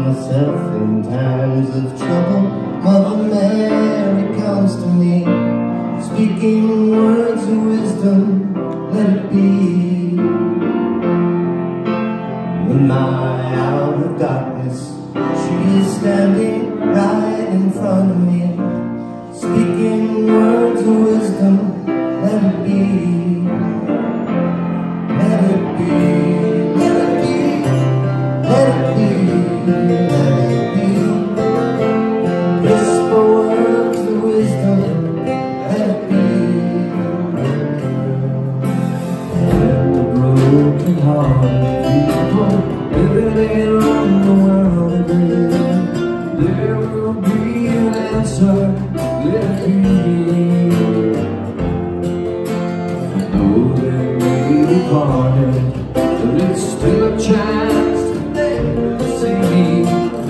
myself in times of trouble. Mother Mary comes to me, speaking words of wisdom, let it be. In my hour of darkness, she is standing right in front of me, speaking words of wisdom, let it be.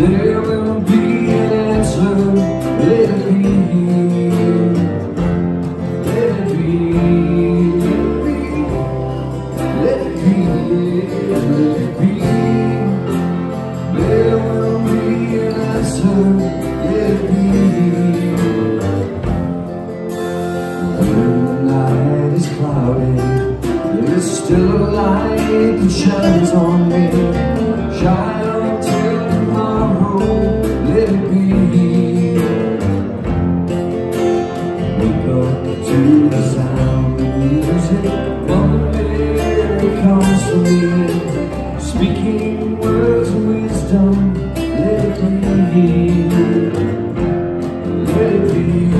There will be an answer, let it be. Still a light that shines on me. Shine until tomorrow, let it be. Wake up to the sound of music. Mother Mary comes to me, speaking words of wisdom. Let it be. Let it be.